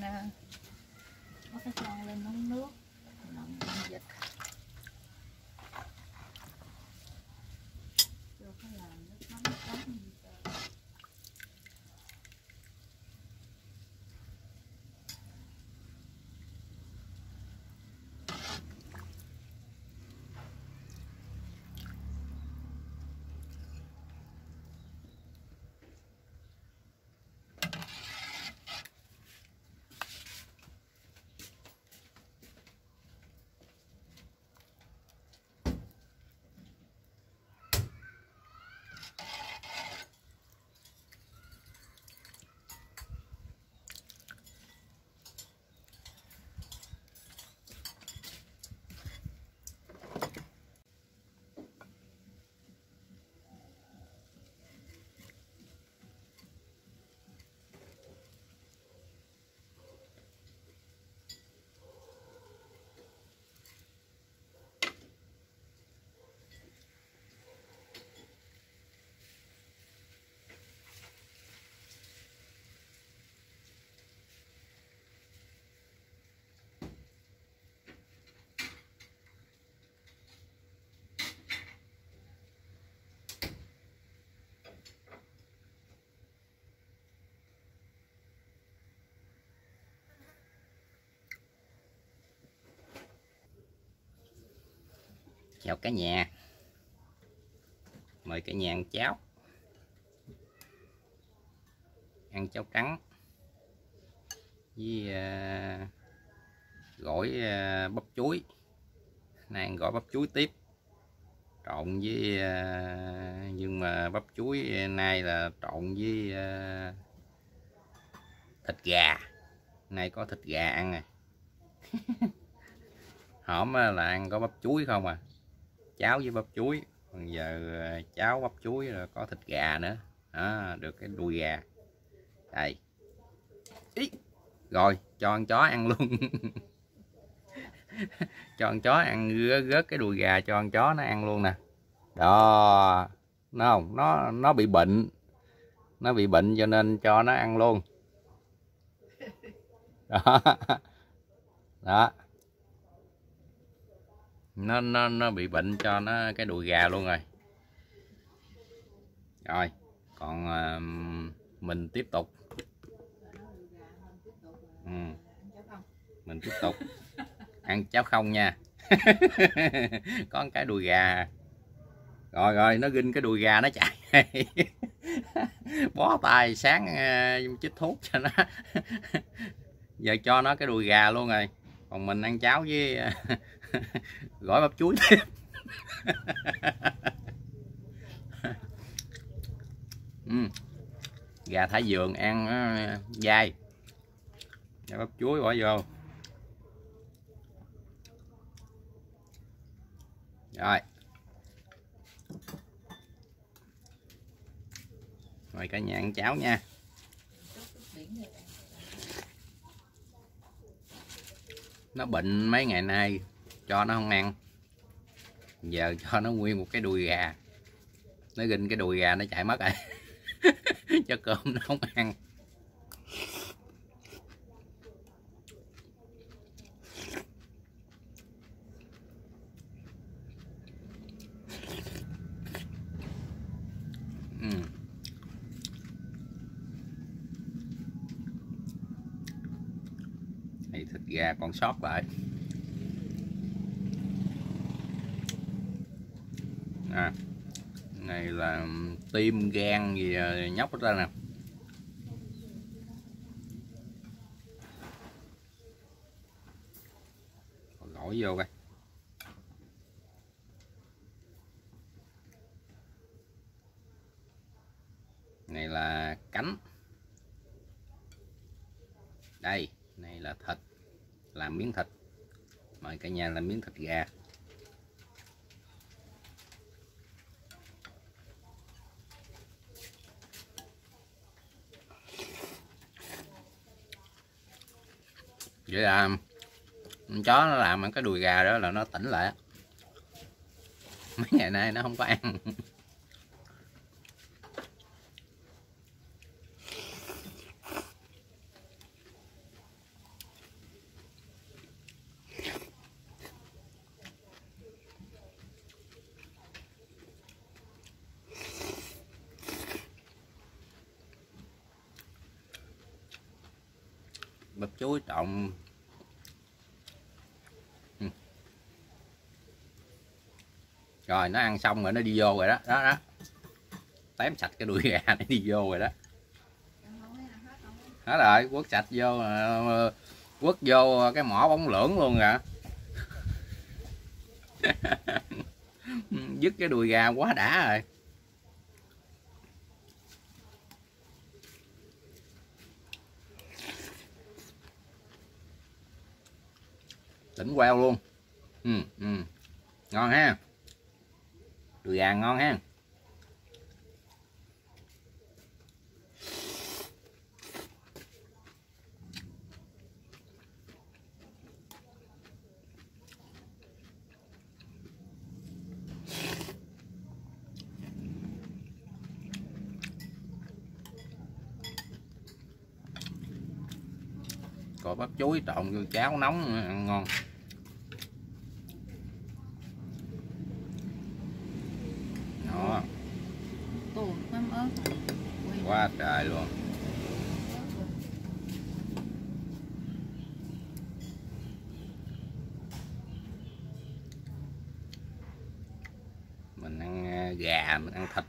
mình bắt cái con lên nóng nước nóng dịch vô cái là nước mắm nước mắm gì cơ chào cả nhà. Mời cả nhà ăn cháo. Ăn cháo trắng với uh, gỏi uh, bắp chuối. Nay ăn gỏi bắp chuối tiếp. Trộn với uh, nhưng mà bắp chuối nay là trộn với uh, thịt gà. Nay có thịt gà ăn à. Hổm là ăn có bắp chuối không à? Cháo với bắp chuối. Còn giờ ờ, cháo bắp chuối rồi có thịt gà nữa. Đó, được cái đùi gà. Đây. Ý. rồi cho con chó ăn luôn. Cho con chó ăn rớt, rớt cái đùi gà cho con chó nó ăn luôn nè. Đó. Nó không nó nó bị bệnh. Nó bị bệnh cho nên cho nó ăn luôn. Đó. Đó nó nó nó bị bệnh cho nó cái đùi gà luôn rồi. Rồi còn ờ, mình tiếp tục. Ừ. mình tiếp tục. Ăn cháo không nha. Có cái đùi gà. Rồi rồi nó ginh cái đùi gà nó chạy. Bó tay sáng uh, chích thuốc cho nó. Giờ cho nó cái đùi gà luôn rồi. Còn mình ăn cháo với ờ, gỏi bắp chuối thêm ừ. gà thả vườn ăn uh, dai. Gà bắp chuối bỏ vô. Rồi. Rồi cả nhà ăn cháo nha. Nó bệnh mấy ngày nay cho nó không ăn. Giờ cho nó nguyên một cái đùi gà. Nó ginh cái đùi gà nó chạy mất rồi. Cho cơm nó không ăn. Ừ. Này, thịt gà còn sót lại à, này là tim, gan gì à, nhóc hết ra nè gỏi vô coi. Này là cánh. Đây, này là thịt làm miếng thịt. Mời cả nhà làm miếng thịt gà. Vậy là con chó nó làm ăn cái đùi gà đó là nó tỉnh lại. Mấy ngày nay nó không có ăn. Bắp chuối trộn. Ừ. Rồi, nó ăn xong rồi nó đi vô rồi đó đó đó. Tém sạch cái đuôi gà nó đi vô rồi đó. Hết rồi, quất sạch vô ờ, ờ, quất vô cái mỏ bóng lưỡng luôn rồi à. dứt cái đùi gà quá đã rồi. Tỉnh queo luôn. Ừ, ừ. ngon ha. Đùi gà ngon ha. Có bắp chuối trộn vô cháo nóng ăn ngon. Quá trời luôn. Mình ăn ờ, gà, mình ăn thịt.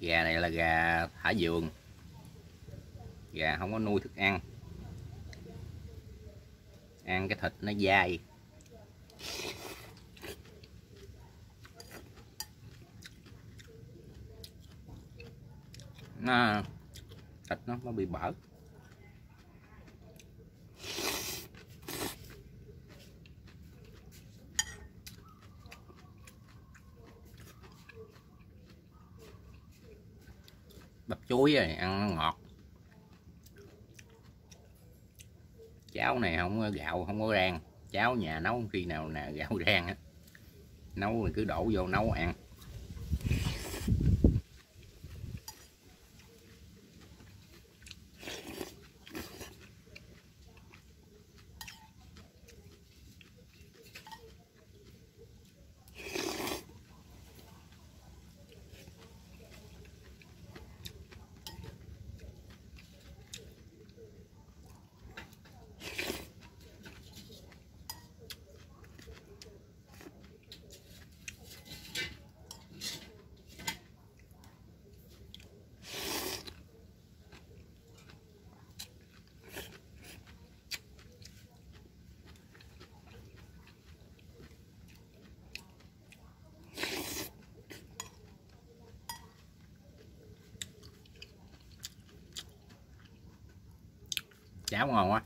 Gà này là gà thả vườn. Gà không có nuôi thức ăn. Ăn cái thịt nó dai. Nó, thịt nó nó bị bở. Bắp chuối rồi, ăn nó ngọt. Cháo này không có gạo, không có rang. Cháo nhà nấu khi nào nè, gạo rang á. Nấu mình cứ đổ vô nấu ăn. Cháo ngon quá.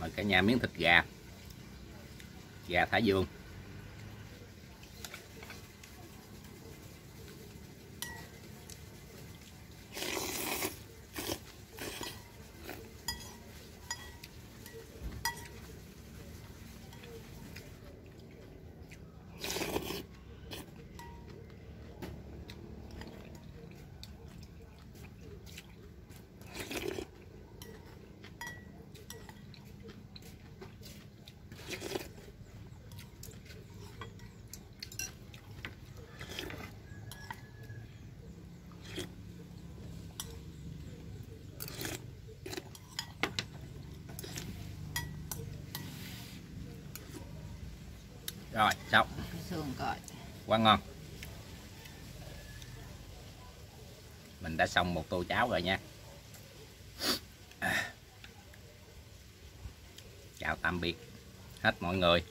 Mời cả nhà miếng thịt gà gà thả vườn rồi, xong. Xương coi quá ngon. Mình đã xong một tô cháo rồi nha. À. chào tạm biệt hết mọi người.